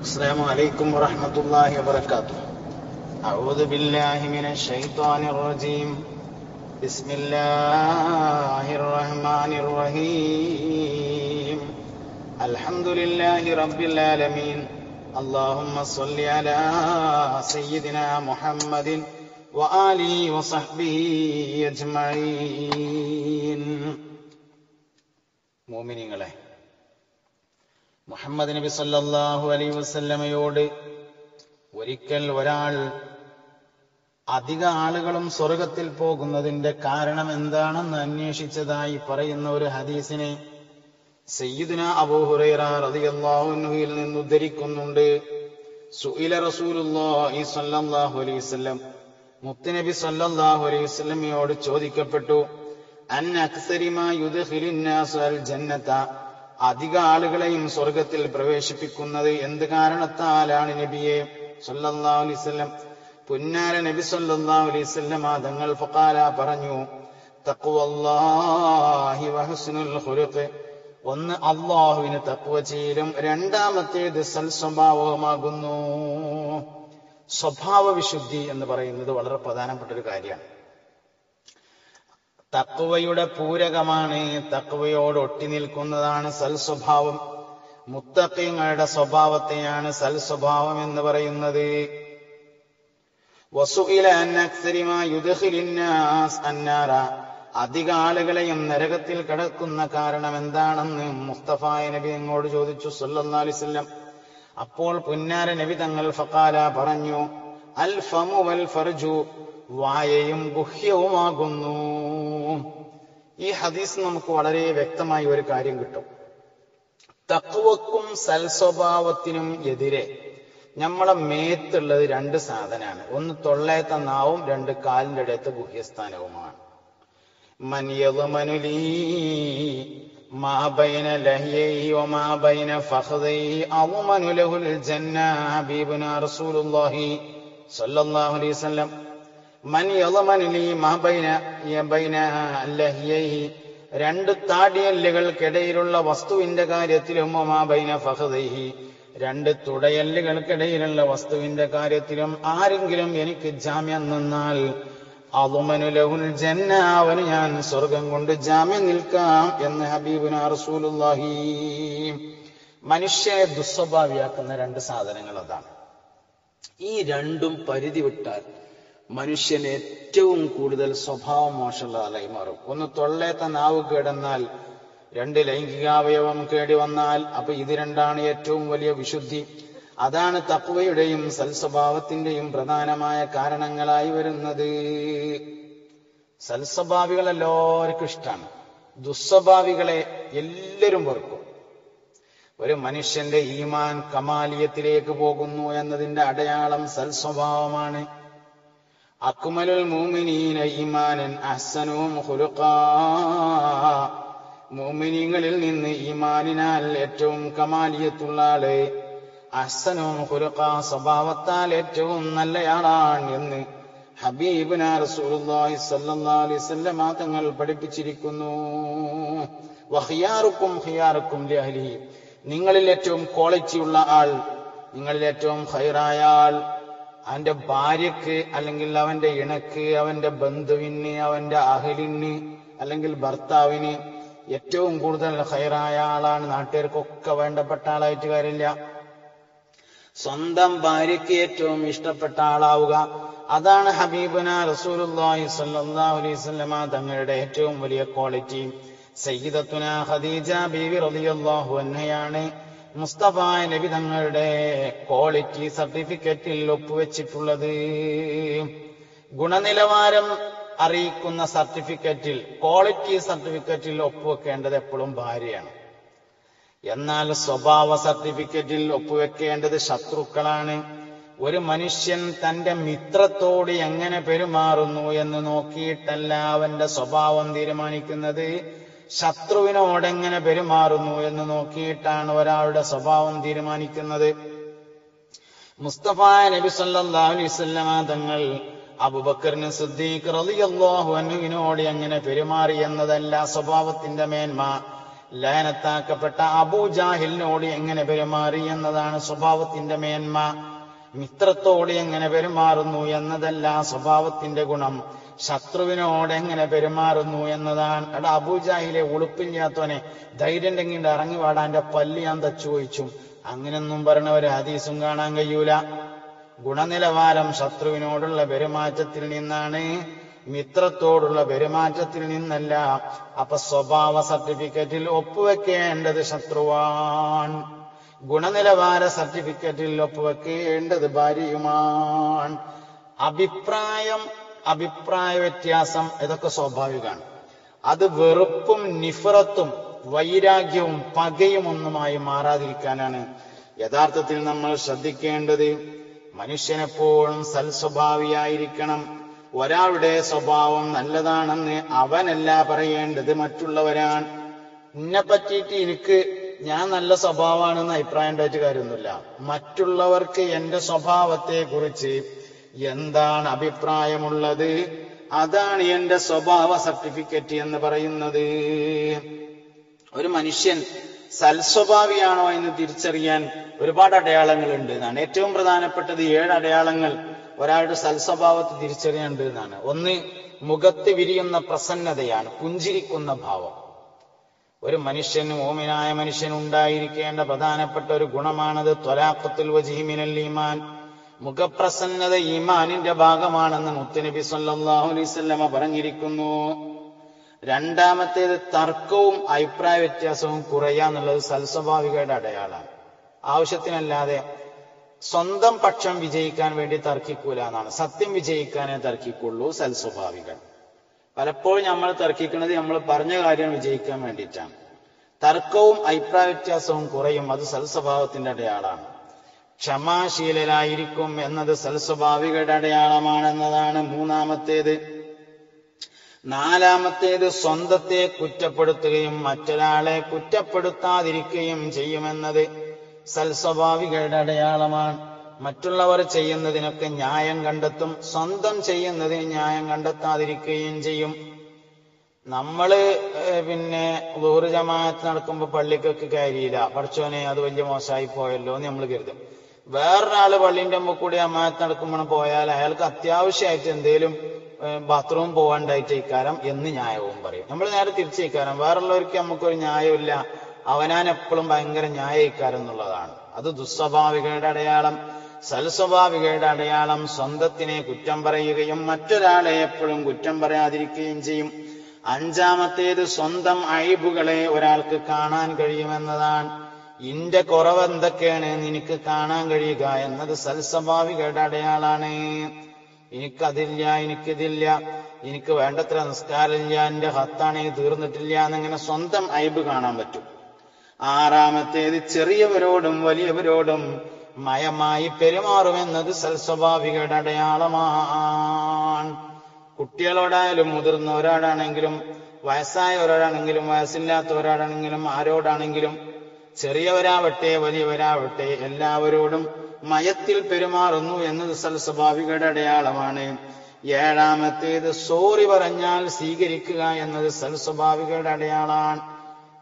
السلام عليكم ورحمة الله وبركاته أعوذ بالله من الشيطان الرجيم بسم الله الرحمن الرحيم الحمد لله رب العالمين اللهم صل على سيدنا محمد وآله وصحبه أجمعين مؤمنين عليه മുഹമ്മദ് നബി സല്ലാഹു അലൈ വസല്ലമയോട് ഒരിക്കൽ ഒരാൾ അധിക ആളുകളും സ്വർഗത്തിൽ പോകുന്നതിന്റെ കാരണം എന്താണെന്ന് അന്വേഷിച്ചതായി പറയുന്ന ഒരു ഹദീസിനെ സയ്യിദിന അബൂഹുറൈറ നിന്ന് ഉദ്ധരിക്കുന്നുണ്ട്. സുഇല റസൂലുള്ളാഹി സല്ലല്ലാഹു അലൈഹി വസല്ലം. മുത്തുനബി സല്ലല്ലാഹു അലൈഹി വസല്ലമയോട് ചോദിക്കപ്പെട്ടു അൻ അക്സരിമാ യുദ്ഖിലുന്നാസു അൽ ജന്നത? അധിക ആളുകളെയും സ്വർഗത്തിൽ പ്രവേശിപ്പിക്കുന്നത് എന്ത് കാരണത്താലാണ് നബിയെ? സല്ലല്ലാഹു അലൈഹി വസല്ലം. പുന്നാര നബി സല്ലല്ലാഹു അലൈഹി ആ തങ്ങൾ ഫക്കാല പറഞ്ഞു ഒന്ന് അള്ളാഹുവിന് തക്വ ചെയ്യലും. രണ്ടാമത്തേത് സൽ സ്വഭാവമാകുന്നു സ്വഭാവ വിശുദ്ധി എന്ന് പറയുന്നത് വളരെ പ്രധാനപ്പെട്ട ഒരു കാര്യമാണ്. തക്വയുടെ പൂരകമാണ്. തക്കുവയോട് ഒട്ടി നിൽക്കുന്നതാണ് സൽസ്വഭാവം. മുത്തക്കിങ്ങളുടെ സ്വഭാവത്തെയാണ് സൽസ്വഭാവം എന്ന് പറയുന്നത്. അധികാളുകളെയും നരകത്തിൽ കിടക്കുന്ന കാരണം എന്താണെന്ന് മുസ്തഫ നബി അങ്ങോട് ചോദിച്ചു വസല്ലം. അപ്പോൾ പുന്നാര നബി തങ്ങൾ ഫക്കാല പറഞ്ഞു അൽ ഫമു വൽ ഫർജു. വായയും ഗുഹ്യവുമാകുന്നു. ഈ ഹദീസ് നമുക്ക് വളരെ വ്യക്തമായ ഒരു കാര്യം കിട്ടും. തക്കുവക്കും സൽസ്വഭാവത്തിനും എതിരെ നമ്മളെ മേത്തുള്ളത് രണ്ട് സാധനമാണ്. ഒന്ന് തൊള്ളേത്ത നാവും രണ്ട് കാലിന്റെ അടുത്ത് ഗുഹ്യസ്ഥാനവുമാണ്. മൻ രണ്ട് താടിയല്ലുകൾക്കിടയിലുള്ള വസ്തുവിന്റെ കാര്യത്തിലും ഒമാബൈന ഫഹദൈഹി. രണ്ട് തുടയല്ലുകൾക്കിടയിലുള്ള വസ്തുവിന്റെ കാര്യത്തിലും ആരെങ്കിലും എനിക്ക് ജാമ്യം നിന്നാൽ അതുമനുലഹുൽ ജന്ന അവന് ഞാൻ സ്വർഗം കൊണ്ട് ജാമ്യം നിൽക്കാം എന്ന് ഹബീബുന റസൂലുല്ലാഹി മനുഷ്യനെ ദുസ്വഭാവിയാക്കുന്ന രണ്ട് സാധനങ്ങൾ അതാണ് ഈ രണ്ടും പരിധി വിട്ടാൽ മനുഷ്യന് ഏറ്റവും കൂടുതൽ സ്വഭാവം മോശമുള്ളതായി മാറും. ഒന്ന് തൊള്ളേത്ത നാവ് കേടന്നാൽ രണ്ട് ലൈംഗികാവയവം കേടി വന്നാൽ അപ്പൊ ഇത് രണ്ടാണ് ഏറ്റവും വലിയ വിശുദ്ധി. അതാണ് തക്വയുടെയും സൽസ്വഭാവത്തിന്റെയും പ്രധാനമായ കാരണങ്ങളായി വരുന്നത്. സൽസ്വഭാവികൾ എല്ലാവർക്കും ഇഷ്ടമാണ് ദുസ്വഭാവികളെ എല്ലാവരും വെറുക്കും. ഒരു മനുഷ്യന്റെ ഈമാൻ കമാലിയത്തിലേക്ക് പോകുന്നു എന്നതിന്റെ അടയാളം സൽസ്വഭാവമാണ്. അക്മലുൽ മൂമിനീന ഈമാനൻ അഹ്സനും മൂമിനീങ്ങളിൽ നിന്ന് ഈമാനിനാൽ ഏറ്റവും കമാലിയത്തുള്ള ആൾ അഹ്സനും ഹുലുഖ സ്വഭാവത്താൽ ഏറ്റവും നല്ലയാളാണ് എന്ന് ഹബീബിന റസൂലുള്ളാഹി സ്വല്ലല്ലാഹു അലൈഹി വസല്ലം തങ്ങൾ പഠിപ്പിച്ചിരിക്കുന്നു. വഹിയാറുക്കും ഹിയാറുക്കും ലിഅഹ്ലിഹി നിങ്ങളിൽ ഏറ്റവും ക്വാളിറ്റിയുള്ള ആൾ നിങ്ങളിൽ ഏറ്റവും ഹൈറായ ആൾ അവന്റെ ഭാര്യക്ക് അല്ലെങ്കിൽ അവന്റെ ഇണക്ക് അവന്റെ ബന്ധുവിന് അവന്റെ അഹലിന് അല്ലെങ്കിൽ ഭർത്താവിന് ഏറ്റവും കൂടുതൽ ഹൈറായ ആളാണ് നാട്ടുകാർക്കൊക്കെ വേണ്ടപ്പെട്ട ആളായിട്ട് കാര്യമില്ല. സ്വന്തം ഭാര്യയ്ക്ക് ഏറ്റവും ഇഷ്ടപ്പെട്ട ആളാവുക. അതാണ് ഹബീബന അലൈഹി വസല്ലമ തങ്ങളുടെ ഏറ്റവും വലിയ ക്വാളിറ്റി സയ്യിദത്തുന ഖദീജ ബീവി റളിയല്ലാഹു അൻഹയാണ് മുസ്തഫ നബി തങ്ങളുടെ ക്വാളിറ്റി സർട്ടിഫിക്കറ്റിൽ ഒപ്പുവെച്ചിട്ടുള്ളത്. ഗുണനിലവാരം അറിയിക്കുന്ന സർട്ടിഫിക്കറ്റിൽ ക്വാളിറ്റി സർട്ടിഫിക്കറ്റിൽ ഒപ്പുവെക്കേണ്ടത് എപ്പോഴും ഭാര്യയാണ്. എന്നാൽ സ്വഭാവ സർട്ടിഫിക്കറ്റിൽ ഒപ്പുവെക്കേണ്ടത് ശത്രുക്കളാണ്. ഒരു മനുഷ്യൻ തന്റെ മിത്രത്തോട് എങ്ങനെ പെരുമാറുന്നു എന്ന് നോക്കിയിട്ടല്ല അവന്റെ സ്വഭാവം തീരുമാനിക്കുന്നത്. ശത്രുവിനോടെങ്ങനെ പെരുമാറുന്നു എന്ന് നോക്കിയിട്ടാണ് ഒരാളുടെ സ്വഭാവം തീരുമാനിക്കുന്നത്. മുസ്തഫ നബി അലൈഹി തങ്ങൾ അബുബക്കറിന് സിദ്ദീഖ് റളിയല്ലാഹു അൻഹുവിനോട് എങ്ങനെ പെരുമാറി എന്നതല്ല സ്വഭാവത്തിന്റെ മേന്മ. ലയനത്താക്കപ്പെട്ട അബൂജാഹിലിനോട് എങ്ങനെ പെരുമാറി എന്നതാണ് സ്വഭാവത്തിന്റെ മേന്മ. മിത്രത്തോട് എങ്ങനെ പെരുമാറുന്നു എന്നതല്ല സ്വഭാവത്തിന്റെ ഗുണം. ശത്രുവിനോട് എങ്ങനെ പെരുമാറുന്നു എന്നതാണ്. എടാ അബൂജാഹിലെ ഉളുപ്പില്ലാത്തവനെ ധൈര്യം ഉണ്ടെങ്കിൽ ഇറങ്ങി വാടാന്റെ പല്ല് ഞാൻ തച്ചു ചോദിച്ചു അങ്ങനെയൊന്നും പറഞ്ഞ ഒരു ഹദീസും കാണാൻ കഴിയൂല. ഗുണനിലവാരം ശത്രുവിനോടുള്ള പെരുമാറ്റത്തിൽ നിന്നാണ് മിത്രത്തോടുള്ള പെരുമാറ്റത്തിൽ നിന്നല്ല. അപ്പൊ സ്വഭാവ സർട്ടിഫിക്കറ്റിൽ ഒപ്പുവെക്കേണ്ടത് ശത്രുവാൻ ഗുണനിലവാര സർട്ടിഫിക്കറ്റിൽ ഒപ്പുവെക്കേണ്ടത് ഭാര്യയുമാണ്. അഭിപ്രായം അഭിപ്രായ വ്യത്യാസം ഇതൊക്കെ സ്വാഭാവികമാണ്. അത് വെറുപ്പും നിഫറത്തും വൈരാഗ്യവും പകയും ഒന്നുമായി മാറാതിരിക്കാനാണ് യഥാർത്ഥത്തിൽ നമ്മൾ ശ്രദ്ധിക്കേണ്ടത്. മനുഷ്യനെപ്പോഴും സൽസ്വഭാവിയായിരിക്കണം. ഒരാളുടെ സ്വഭാവം നല്ലതാണെന്ന് അവനല്ല പറയേണ്ടത് മറ്റുള്ളവരാണ്. എന്നെ പറ്റിയിട്ട് എനിക്ക് ഞാൻ നല്ല സ്വഭാവമാണെന്ന് അഭിപ്രായം ഉണ്ടായിട്ട് കാര്യമൊന്നുമില്ല. മറ്റുള്ളവർക്ക് എന്റെ സ്വഭാവത്തെ കുറിച്ച് എന്താണ് അഭിപ്രായമുള്ളത്? അതാണ് എന്റെ സ്വഭാവ സർട്ടിഫിക്കറ്റ് എന്ന് പറയുന്നത്. ഒരു മനുഷ്യൻ സൽസ്വഭാവിയാണോ എന്ന് തിരിച്ചറിയാൻ ഒരുപാട് അടയാളങ്ങളുണ്ട് എന്നാണ്. ഏറ്റവും പ്രധാനപ്പെട്ടത് ഏഴ് അടയാളങ്ങൾ ഒരാളുടെ സൽസ്വഭാവത്തെ തിരിച്ചറിയേണ്ടത് എന്നാണ്. ഒന്ന് മുഖത്ത് വിരിയുന്ന പ്രസന്നതയാണ് പുഞ്ചിരിക്കുന്ന ഭാവം. ഒരു മനുഷ്യൻ ഓമിനായ മനുഷ്യൻ ഉണ്ടായിരിക്കേണ്ട പ്രധാനപ്പെട്ട ഒരു ഗുണമാണത് ത്വലാഖത്തുൽ വജീമിനൽ ഈമാൻ. മുഖപ്രസന്നത ഈമാനിന്റെ ഭാഗമാണെന്ന് മുത്തുനബി സല്ലാഹു അലൈഹി വസല്ലമ പറഞ്ഞിരിക്കുന്നു. രണ്ടാമത്തേത് തർക്കവും അഭിപ്രായ വ്യത്യാസവും കുറയാന്നുള്ളത് സൽസ്വഭാവികയുടെ അടയാളാണ് ആവശ്യത്തിനല്ലാതെ സ്വന്തം പക്ഷം വിജയിക്കാൻ വേണ്ടി തർക്കിക്കൂല എന്നാണ്. സത്യം വിജയിക്കാനേ തർക്കിക്കുള്ളൂ സൽസ്വഭാവികൾ പലപ്പോഴും നമ്മൾ തർക്കിക്കുന്നത് നമ്മൾ പറഞ്ഞ കാര്യം വിജയിക്കാൻ വേണ്ടിയിട്ടാണ്. തർക്കവും അഭിപ്രായ വ്യത്യാസവും കുറയും. അത് സൽസ്വഭാവത്തിന്റെ അടയാളാണ് ക്ഷമാശീലരായിരിക്കും എന്നത് സൽസ്വഭാവികളുടെ അടയാളമാണെന്നതാണ് മൂന്നാമത്തേത്. നാലാമത്തേത് സ്വന്തത്തെ കുറ്റപ്പെടുത്തുകയും മറ്റൊരാളെ കുറ്റപ്പെടുത്താതിരിക്കുകയും ചെയ്യുമെന്നത് സൽസ്വഭാവികളുടെ അടയാളമാണ്. മറ്റുള്ളവർ ചെയ്യുന്നതിനൊക്കെ ന്യായം കണ്ടെത്തും സ്വന്തം ചെയ്യുന്നതിന് ന്യായം കണ്ടെത്താതിരിക്കുകയും ചെയ്യും. നമ്മൾ പിന്നെ ദൂർജമാ ജമാഅത്ത് നടക്കുമ്പോ പള്ളിക്കൊക്കെ കയറിയില്ല. പഠിച്ചോനെ അത് വലിയ മോശമായി പോയല്ലോ എന്ന് നമ്മൾ കരുതും. വേറൊരാൾ പള്ളിന്റെ മുമ്പ് കൂടി അമായത്ത് നടക്കുമ്പോൾ പോയാൽ അയാൾക്ക് അത്യാവശ്യമായിട്ട് എന്തേലും ബാത്റൂം പോകാണ്ടായിട്ട് ഇക്കാരം എന്ന് ന്യായവും പറയും. നമ്മൾ നേരെ തിരിച്ച് ഇക്കാരം വേറുള്ളവർക്ക് നമുക്കൊരു ന്യായമില്ല അവനാൻ എപ്പോഴും ഭയങ്കര ന്യായ ഇക്കാരം എന്നുള്ളതാണ്. അത് ദുസ്വഭാവികളുടെ അടയാളം സൽസ്വഭാവികളുടെ അടയാളം. സ്വന്തത്തിനെ കുറ്റം പറയുകയും മറ്റൊരാളെ എപ്പോഴും കുറ്റം പറയാതിരിക്കുകയും ചെയ്യും. അഞ്ചാമത്തേത് സ്വന്തം അഴിബുകളെ ഒരാൾക്ക് കാണാൻ കഴിയുമെന്നതാണ്. ഇന്റെ കുറവ് എന്തൊക്കെയാണ്? നിനക്ക് കാണാൻ കഴിയുക എന്നത് സൽസ്വഭാവികയുടെ അടയാളാണ്. എനിക്കതില്ല എനിക്കിതില്ല എനിക്ക് വേണ്ടത്ര നിസ്കാരമില്ല എന്റെ ഹത്താണെങ്കിൽ തീർന്നിട്ടില്ല എന്നിങ്ങനെ സ്വന്തം അയബ് കാണാൻ പറ്റും. ആറാമത്തേത് ചെറിയവരോടും വലിയവരോടും മയമായി പെരുമാറുമെന്നത് സൽസ്വഭാവികയുടെ അടയാളമാണ്. കുട്ടികളോടായാലും മുതിർന്നവരോടാണെങ്കിലും വയസ്സില്ലാത്ത ഒരാളാണെങ്കിലും ആരോടാണെങ്കിലും ചെറിയവരാവട്ടെ വലിയവരാവട്ടെ എല്ലാവരോടും മയത്തിൽ പെരുമാറുന്നു എന്നത് സൽസ്വഭാവികയുടെ അടയാളമാണ്. ഏഴാമത്തേത് സോറി പറഞ്ഞാൽ സ്വീകരിക്കുക എന്നത് സൽസ്വഭാവികയുടെ അടയാളമാണ്.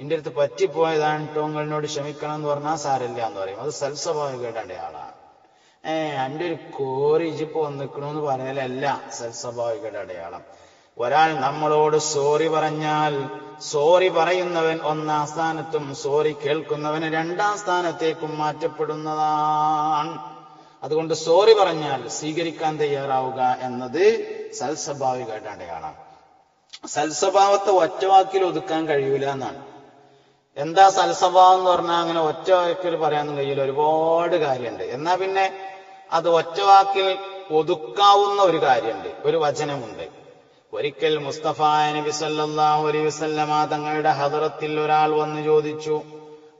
എന്റെ അടുത്ത് പറ്റിപ്പോയതാണ് ടോങ്ങളിനോട് ക്ഷമിക്കണം എന്ന് പറഞ്ഞാൽ സാരല്ല എന്ന് പറയും. അത് സൽസ്വഭാവികയുടെ അടയാളമാണ്. ഏ എന്റെ ഒരു കോറി ഇജിപ്പ് വന്നിക്കണമെന്ന് പറയലല്ല സൽസ്വഭാവികയുടെ അടയാളം. ഒരാൾ നമ്മളോട് സോറി പറഞ്ഞാൽ സോറി പറയുന്നവൻ ഒന്നാം സ്ഥാനത്തും സോറി കേൾക്കുന്നവന് രണ്ടാം സ്ഥാനത്തേക്കും മാറ്റപ്പെടുന്നതാണ്. അതുകൊണ്ട് സോറി പറഞ്ഞാൽ സ്വീകരിക്കാൻ തയ്യാറാവുക എന്നത് സൽസ്വഭാവികമായിട്ടാണ്. സൽസ്വഭാവത്തെ ഒറ്റവാക്കിൽ ഒതുക്കാൻ കഴിയൂല എന്നാണ്. എന്താ സൽസ്വഭാവം എന്ന് പറഞ്ഞാൽ അങ്ങനെ ഒറ്റവാക്കിൽ പറയാൻ കഴിയില്ല. ഒരുപാട് കാര്യമുണ്ട്. എന്നാ പിന്നെ അത് ഒറ്റവാക്കിൽ ഒതുക്കാവുന്ന ഒരു കാര്യമുണ്ട്. ഒരു വചനമുണ്ട്. ഒരിക്കൽ മുസ്തഫ നബി സല്ലല്ലാഹു അലൈഹി വസല്ലമ തങ്ങളുടെ ഹദറത്തിൽ ഒരാൾ വന്ന് ചോദിച്ചു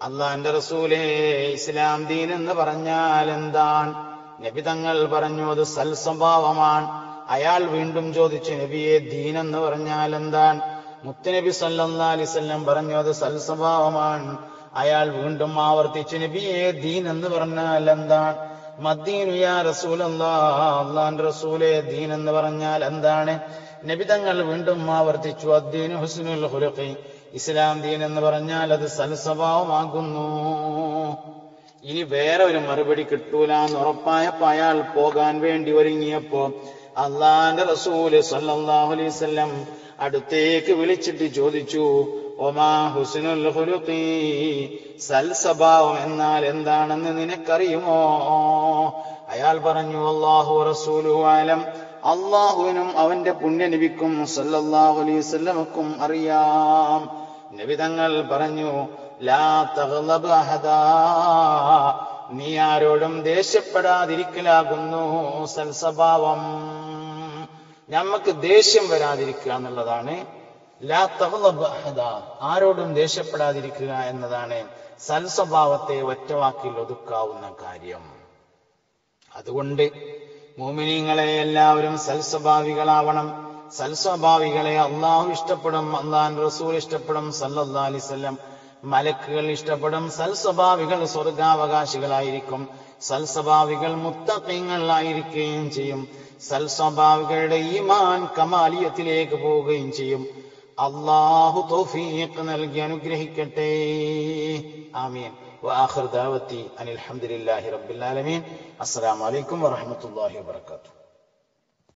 അള്ളാന്റെ റസൂലേ ഇസ്ലാം ദീൻ എന്ന് പറഞ്ഞാൽ എന്താണ്? നബി തങ്ങൾ പറഞ്ഞു അത് സൽസ്വഭാവമാണ്. അയാൾ വീണ്ടും ചോദിച്ചു നബിയെ ദീൻ എന്ന് പറഞ്ഞാൽ എന്താണ്? മുത്തുനബി സല്ലാ അലിസ്വല്ലം പറഞ്ഞു അത് സൽസ്വഭാവമാണ്. അയാൾ വീണ്ടും ആവർത്തിച്ചു നബിയെ ദീൻ എന്ന് പറഞ്ഞാൽ എന്താണ്? മദ്ദീനു യാ റസൂലല്ലാ റസൂലെ ദീൻ എന്ന് പറഞ്ഞാൽ എന്താണ്? നബി തങ്ങൾ വീണ്ടും ആവർത്തിച്ചു. അദ്ദീൻ ഹുസ്നുൽ ഹുലഖി ഇസ്ലാം ദീൻ എന്ന് പറഞ്ഞാൽ അത് സൽസ്വഭാവമാകുന്നു. ഇനി വേറെ ഒരു മറുപടി കിട്ടൂല എന്ന് ഉറപ്പായപ്പോ അയാൾ പോകാൻ വേണ്ടി ഒരുങ്ങിയപ്പോ അള്ളാന്റെ റസൂൽ സല്ലാഹു അലൈഹി വസല്ലം അടുത്തേക്ക് വിളിച്ചിട്ട് ചോദിച്ചു ഒമാ ഹുസ്നുൽ ഹുലുഖി സൽസ്വഭാവം എന്നാൽ എന്താണെന്ന് നിനക്കറിയുമോ? അയാൾ പറഞ്ഞു അള്ളാഹു റസൂലു ആലം അള്ളാഹുവിനും അവന്റെ പുണ്യനബിക്കും സല്ലല്ലാഹു അലൈഹി വസല്ലമക്കും അറിയാം. നബിതങ്ങൾ പറഞ്ഞു ലാ നീ ആരോടും ദേഷ്യപ്പെടാതിരിക്കലാകുന്നു സൽസ്വഭാവം. നമുക്ക് ദേഷ്യം വരാതിരിക്കുക എന്നുള്ളതാണ്. ലാ തഗ്ളബ് അഹദാ. ആരോടും ദേഷ്യപ്പെടാതിരിക്കുക എന്നതാണ് സൽസ്വഭാവത്തെ ഒറ്റവാക്കിൽ ഒതുക്കാവുന്ന കാര്യം. അതുകൊണ്ട് മോമിനിങ്ങളെ എല്ലാവരും സൽസ്വഭാവികളാവണം. സൽസ്വഭാവികളെ അള്ളാഹു ഇഷ്ടപ്പെടും അള്ളാൻ റസൂൽ ഇഷ്ടപ്പെടും സല്ലല്ലാ അലിസ്വല്ലം മലക്കുകൾ ഇഷ്ടപ്പെടും സൽസ്വഭാവികൾ സ്വർഗാവകാശികളായിരിക്കും. സൽസ്വഭാവികൾ മുത്തങ്ങളായിരിക്കുകയും ചെയ്യും. സൽസ്വഭാവികളുടെ ഈമാൻ കമാലിയത്തിലേക്ക് പോവുകയും ചെയ്യും. അള്ളാഹു തൗഫീഖ് നൽകി അനുഗ്രഹിക്കട്ടെ. ആമീൻ. وآخر دعوتي أن الحمد لله رب العالمين. السلام عليكم ورحمة الله وبركاته.